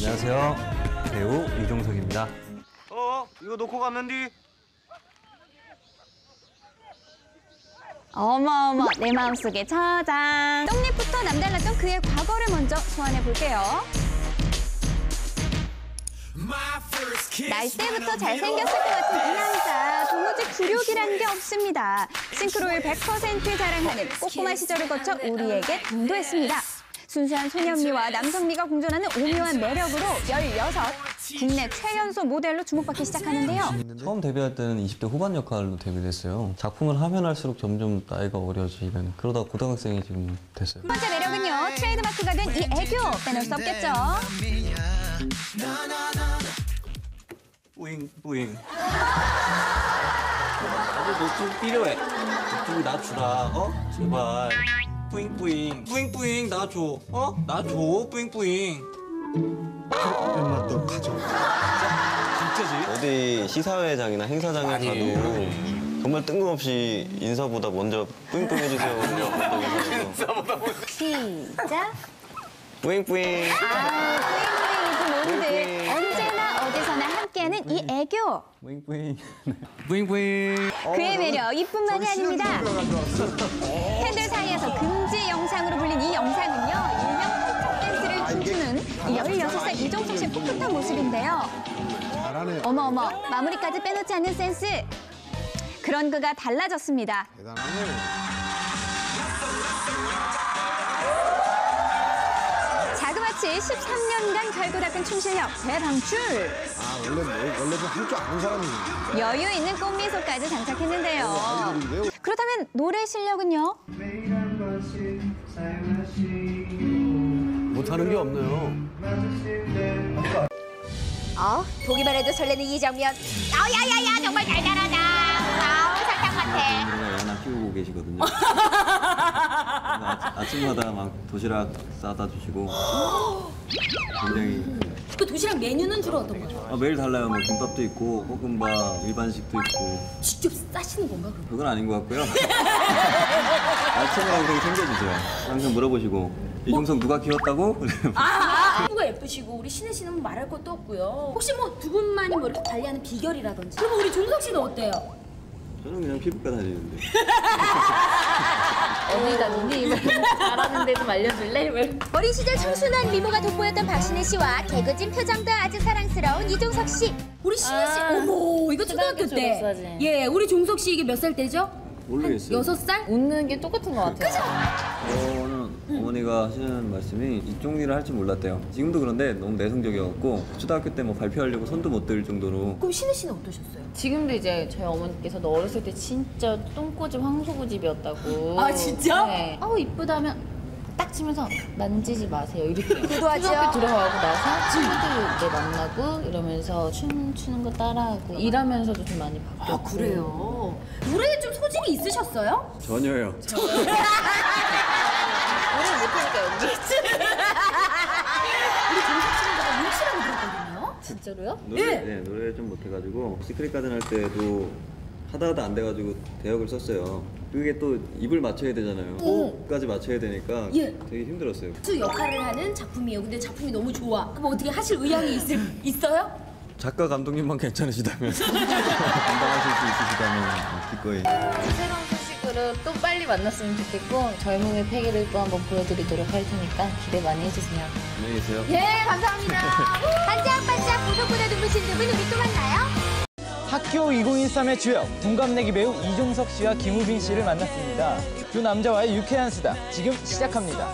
안녕하세요. 배우 이종석입니다. 어? 이거 놓고 갔는디? 어머어머 내 마음속의 저장 떡잎부터 남달랐던 그의 과거를 먼저 소환해 볼게요 날 때부터 잘생겼을 것 같은 이 남자 도무지 굴욕이라는 게 없습니다 싱크로율 100% 자랑하는 꼬꼬마 시절을 거쳐 우리에게 당도했습니다 순수한 소년미와 남성미가 공존하는 오묘한 매력으로 16 국내 최연소 모델로 주목받기 시작하는데요. 처음 데뷔할 때는 20대 후반 역할로 데뷔를 했어요. 작품을 하면 할수록 점점 나이가 어려지는 그러다 고등학생이 지금 됐어요. 첫 번째 매력은요 트레이드마크가 된 이 애교 빼놓을 수 없겠죠. 뿌잉 뿌잉. 나도 너좀 필요해. 좀나 주라 어? 제발 뿌잉 뿌잉 뿌잉 뿌잉 나줘 어? 나줘 뿌잉 뿌잉 엄마 또 가져. 진짜지? 어디 시사회장이나 행사장에 아니에요. 가도 정말 뜬금없이 인사보다 먼저 뿌잉뿌잉 해주세요. 먼저 인사해서. 시작 뿌잉뿌잉. 아, 뿌잉뿌잉이지 모두들 언제나 어디서나 함께하는 이 애교. 뿌잉뿌잉. 뿌잉뿌잉 그의 매력 이뿐만이 아닙니다. 팬들 사이에서 금 지 영상으로 불린 이 영상은요. 일명 팔짝 댄스를 춤추는 16살 이종석 씨의 풋풋한 모습인데요. 잘하네. 어머어머 마무리까지 빼놓지 않는 센스. 그런 그가 달라졌습니다. 대단하네. 자그마치 13년간 갈고 닦은 춤 실력 대방출. 아 원래 뭐- 원래 좀할줄 아는 사람이네. 여유 있는 꽃미소까지 장착했는데요. 아이돌인데요. 그렇다면 노래 실력은요? 못하는 게 없네요. 어, 보기만 해도 설레는 이 장면. 아, 야야 야, 정말 달달하다. 아우, 사탕 같아. 누나 하나 키우고 계시거든요. 아, 아침마다 막 도시락 싸다 주시고 굉장히 그 도시락 메뉴는 주로 어떤 거죠? 아, 매일 달라요. 뭐 김밥도 있고 볶음밥 일반식도 있고 직접 싸시는 건가, 그럼? 그건 아닌 것 같고요. 아침에 그렇게 챙겨주세요. 항상 물어보시고 이종석 누가 키웠다고? 아, 누가 예쁘시고 우리 신혜 씨는 말할 것도 없고요. 혹시 뭐 두 분만이 뭐 이렇게 관리하는 비결이라든지. 그럼 우리 종석 씨는 어때요? 저는 그냥 피부과 다니는데. 어디다 눈이 잘하는데 좀 알려줄래? 어린 시절 청순한 미모가 돋보였던 박신혜 씨와 개그진 표정도 아주 사랑스러운 이종석 씨. 우리 신혜 씨, 어머, 이거 초등학교 때. 예, 우리 종석 씨 이게 몇 살 때죠? 모르겠어요. 여섯 살? 웃는 게 똑같은 것 같아요. 저는 어머니가 하시는 말씀이 이쪽 일을 할 줄 몰랐대요. 지금도 그런데 너무 내성적이어갖고 초등학교 때 뭐 발표하려고 손도 못 들 정도로 그럼 신혜 씨는 어떠셨어요? 지금도 이제 저희 어머니께서 너 어렸을 때 진짜 똥꼬집 황소고집이었다고. 아, 진짜? 네. 아우 이쁘다면 딱 치면서 만지지 마세요 이렇게. 구도하죠? 초등학교 들어가고 나서 친구들 이제 만나고 이러면서 춤 추는 거 따라하고 일하면서도 좀 많이 바뀌었고. 아, 그래요? 노래에 좀 소질이 있으셨어요? 전혀요. 노래 못하니까 연기. 우리 씨는 제가 눈치라고 들었거든요. 진짜로요? 노래, 예. 네, 노래 좀 못해가지고 시크릿 가든 할 때도 하다 하다 안 돼가지고 대역을 썼어요. 그게 또 입을 맞춰야 되잖아요. 호흡까지 맞춰야 되니까 예. 되게 힘들었어요. 주 역할을 하는 작품이에요. 근데 작품이 너무 좋아. 그럼 어떻게 하실 의향이 있을, 있어요? 작가 감독님만 괜찮으시다면 감당하실 수 있으시다면 기꺼이. 새로운 소식으로 또 빨리 만났으면 좋겠고 젊음의 패기를 또 한번 보여드리도록 할 테니까 기대 많이 해주세요. 안녕히 계세요. 예, 감사합니다. 반짝반짝 보석보다 눈부신 두 분 우리 또 만나요. 학교 2013의 주역 동갑내기 배우 이종석 씨와 김우빈 씨를 만났습니다. 두 남자와의 유쾌한 수다 지금 시작합니다.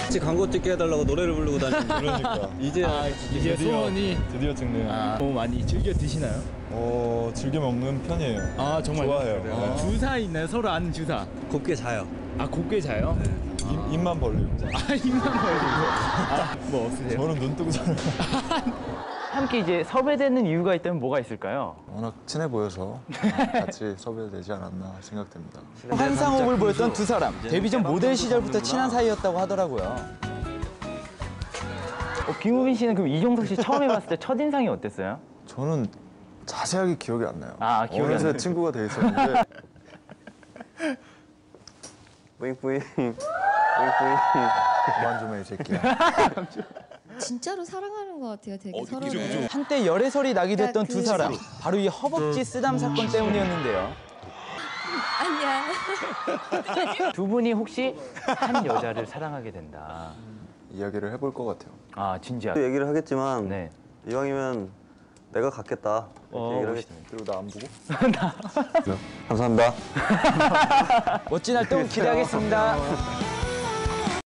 같이 광고 찍게 해달라고 노래를 부르고 다니는 그러니까 이제 이게 소원이 드디어 찍네요. 아, 너무 많이 즐겨 드시나요? 어, 즐겨 먹는 편이에요. 아 정말 좋아해요. 네. 주사 있나요? 서로 아는 주사. 곱게 자요. 아 곱게 자요? 입, 입만 벌리고. 아 입만 벌리고. 아 뭐 없으세요? 저는 눈 뜨고 자요. 함께 이제 섭외되는 이유가 있다면 뭐가 있을까요? 워낙 친해 보여서 같이 섭외되지 않았나 생각됩니다. 환상호흡을 보였던 두 사람 데뷔 전 모델 시절부터 친한 사이였다고 하더라고요. 어, 김우빈 씨는 그럼 이종석 씨 처음에 봤을 때 첫인상이 어땠어요? 저는 자세하게 기억이 안 나요. 아, 기억이 안 어느새 나요? 친구가 돼 있었는데 뿌잉뿌잉. 뿌잉뿌잉. 그만 좀 해, 이 새끼야. 진짜로 사랑하는 것 같아요, 되게 서로를. 한때 열애설이 나기도 했던 두 그러니까 사람. 바로 이 허벅지 쓰담 사건 때문이었는데요. 아니야. 두 분이 혹시 한 여자를 사랑하게 된다. 이야기를 해볼 것 같아요. 아또 진지하게. 얘기를 하겠지만 네. 이왕이면 내가 갖겠다. 이렇게 어, 얘기를 멋있네. 하겠... 그리고 나 안 보고? 감사합니다. 멋진 활동 기대하겠습니다.